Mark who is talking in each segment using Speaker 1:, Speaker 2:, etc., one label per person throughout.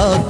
Speaker 1: अग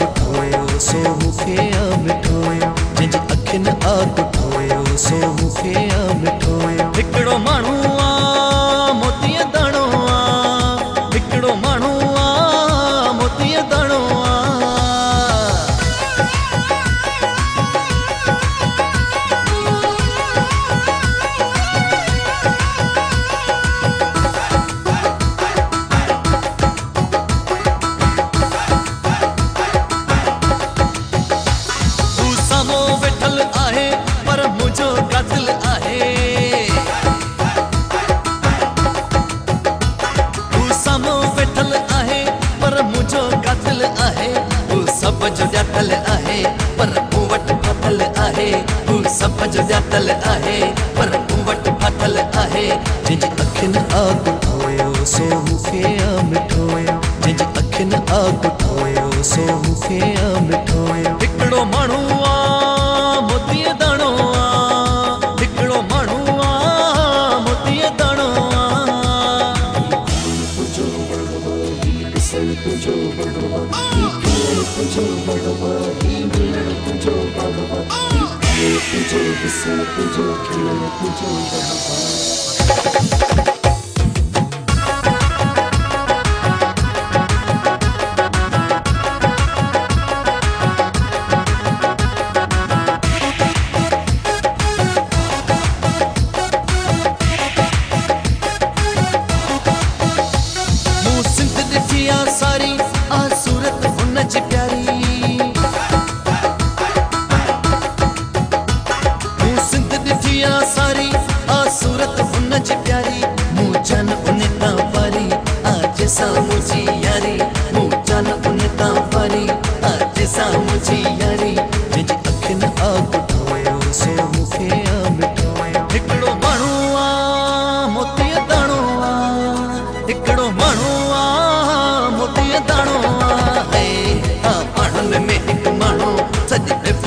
Speaker 1: 훔쳐받아봐 이 미래를 훔쳐받아봐 이 미래를 훔쳐받아봐 이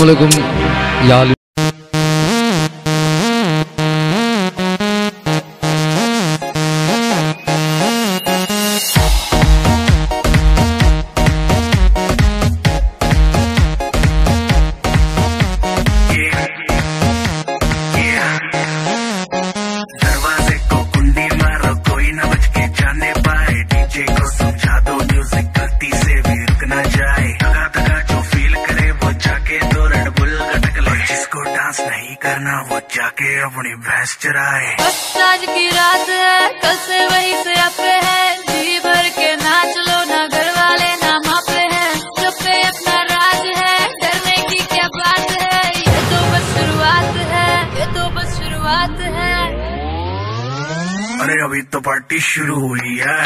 Speaker 2: Assalamualaikum ya
Speaker 3: दरवाजे
Speaker 4: आज की रात है, कल से वही से अपे है। जी भर के ना चलो ना, घर वाले ना मापे हैं। जब पे अपना राज है, डरने की क्या बात है? ये तो बस
Speaker 3: शुरुआत है, ये तो बस शुरुआत है। अरे, अभी तो पार्टी शुरू हुई है।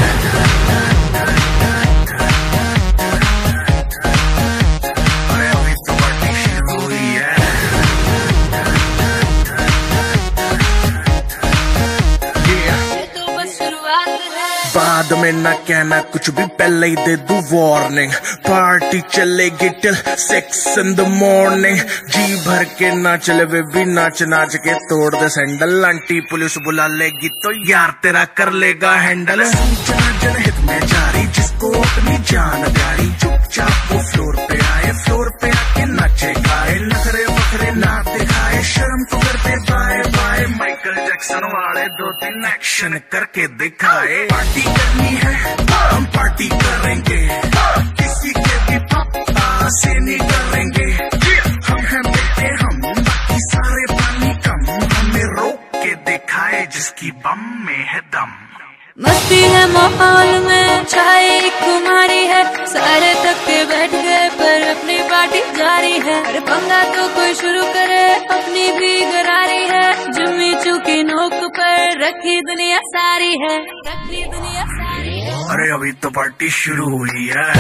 Speaker 3: ना कहना कुछ भी पहले ही दे दू वार्निंग पार्टी चलेगी till six in the morning जी भर के ना चले वे भी नाच नाच के तोड़ दे सैंडल आंटी पुलिस बुला लेगी तो यार तेरा कर लेगा हैंडल सूचना जनहित में जारी, जिसको अपनी जान प्यारी चुपचाप वो फ्लोर पे आए फ्लोर पे आके नाचे गाए। नखरे जैक्सन वाले दो तीन एक्शन करके दिखाए। पार्टी करनी है हम पार्टी करेंगे। किसी के भी पापा से नहीं करेंगे हम हैं बेटे, हम बाकी सारे पानी कम। हमें रोक के दिखाए जिसकी बम में है दम।
Speaker 4: मस्ती है माहौल में छाई कुमारी है। सारे तक बैठ गए पर अपनी पार्टी जारी है। अरे पंगा तो कोई शुरू करे, अपनी भी गरारी है। जुम्मी चूकी नोक पर रखी दुनिया सारी है। रखी दुनिया सारी है।
Speaker 3: अरे अभी तो पार्टी शुरू हुई है।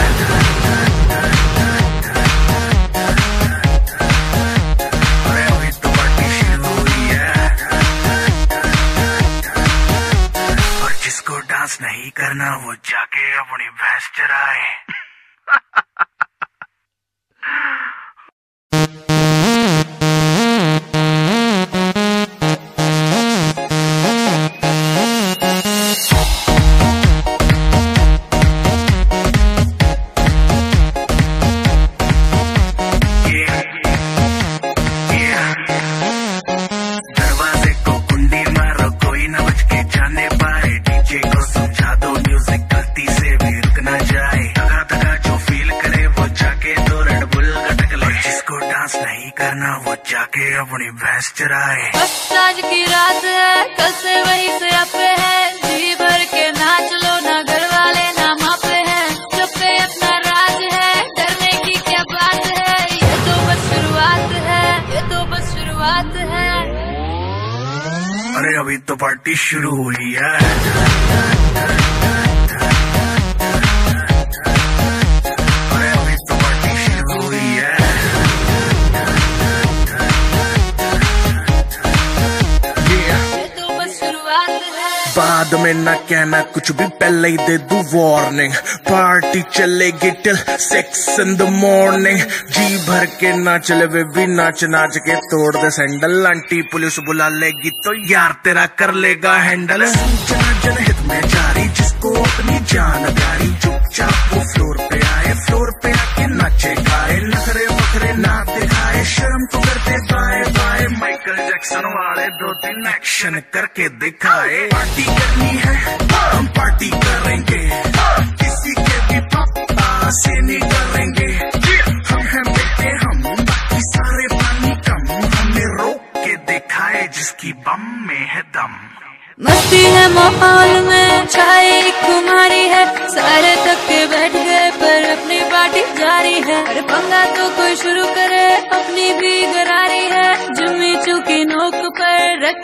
Speaker 3: तो नहीं करना, वो जाके अपनी भैंस चराए। चराए।
Speaker 4: बस आज की रात है कल से वही से अपे है। जी भर के नाच लो ना घर वाले ना मापे हैं। चुप पे अपना राज है डरने की क्या बात है? ये तो बस शुरुआत है ये तो बस शुरुआत है।
Speaker 3: अरे अभी तो पार्टी शुरू हुई है। में ना कहना कुछ भी, पहले ही दे दू वार्निंग पार्टी चलेगी till six in the morning जी भर के ना चले वे भी नाच नाच के तोड़ दे सैंडल आंटी पुलिस बुला लेगी तो यार तेरा कर लेगा हैंडल जनहित में जारी, जिसको अपनी जान प्यारी चुपचाप वो फ्लोर पे आए फ्लोर पे आके नाचे गाए। नखरे वखरे ना दिखाए, शर्म तो करते बाय बाय माइकल जैक्सन वाले दो तीन एक्शन करके दिखाए। पार्टी करनी है, हम पार्टी करेंगे। किसी के भी पापा से नहीं करेंगे हम हैं बेटे, हम बाकी सारे पानी कम। हमें रोक के दिखाए जिसकी बम में है दम।
Speaker 4: मस्ती है माहौल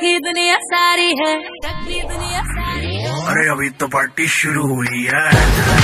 Speaker 4: रखी दुनिया सारी है। रखी दुनिया सारी है।
Speaker 3: अरे अभी तो पार्टी शुरू हुई है।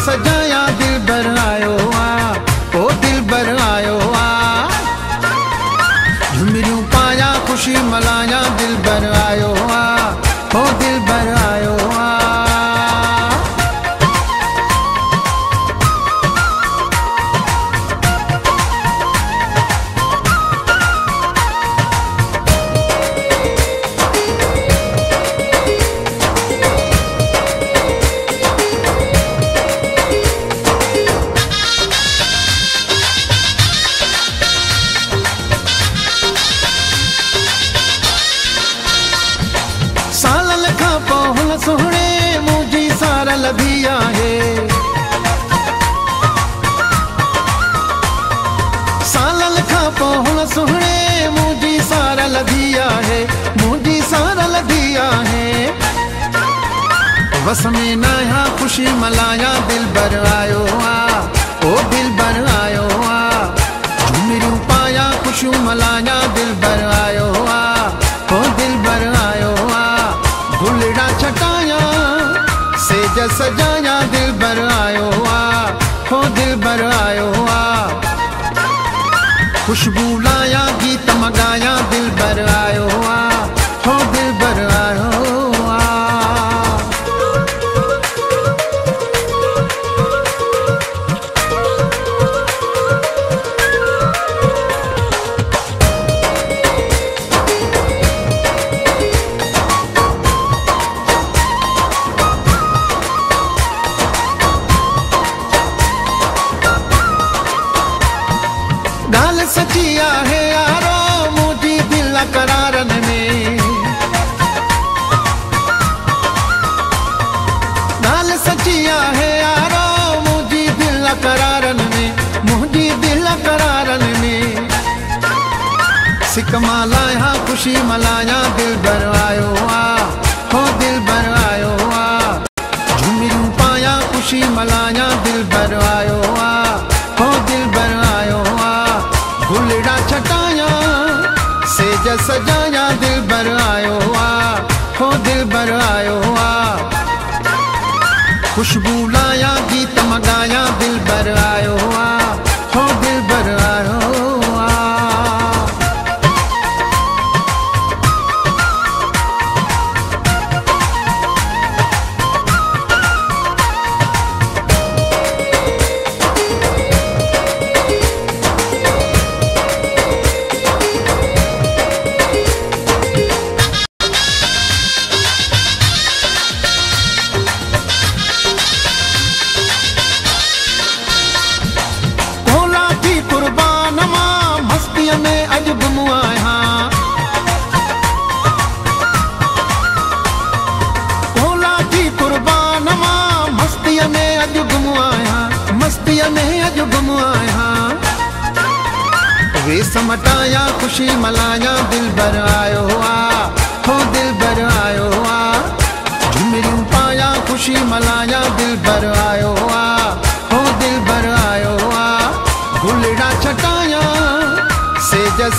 Speaker 5: सजाया दिल सार है। बस में न आहियाँ ख़ुशी मलाया, दिल बर आयो आ, ओ दिल बर आयो आ। झुमरियूं पाया ख़ुशियूं मलाया, दिल बर आयो आ, ओ दिल बर आयो आ। गुलड़ा छटाया सेज सजाया, दिल भर आयो आ हो दिल बर आयो आ। खुशबू ॻाल्हि है यारो मुंहिंजी दिल करारन में नाल सचिया है यारो मुझी दिल करारन में मुझी दिल करारन में सिक माँ ख़ुशी मलाया, दिल बर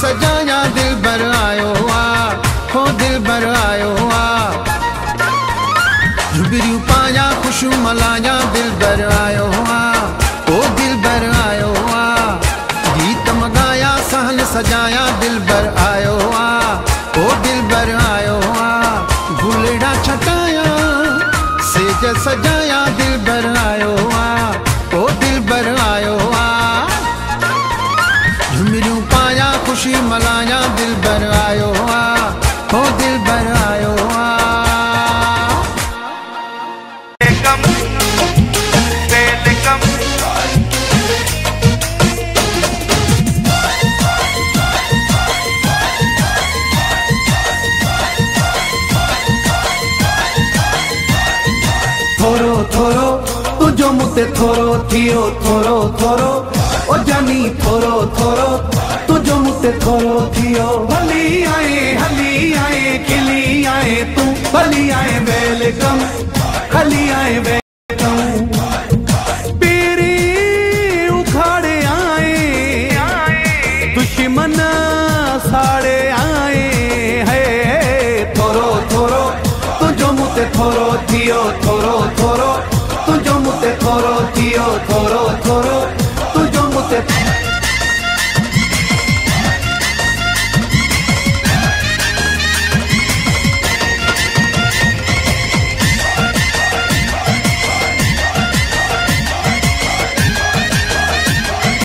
Speaker 5: सजाया दिल बर आयो आ हो दिल बर आयो आ। झुगरियूं पाया ख़ुशियूं मल्हाया दिल बर आयो
Speaker 6: मूंते थोरो थियो, थोरो थोरो। ओ जानी थोरो थोरो। तुंहिंजो मूंते थोरो थियो हली आए हली आए, खिली आए तूं हली आए वेलकम हली आए वेलकम उखाड़े आए, दुश्मन साड़े आए, है, थोरो थोरो। तुंहिंजो मूंते थोरो थियो, थोरो थोरो। तुंहिंजो tío, toro, toro.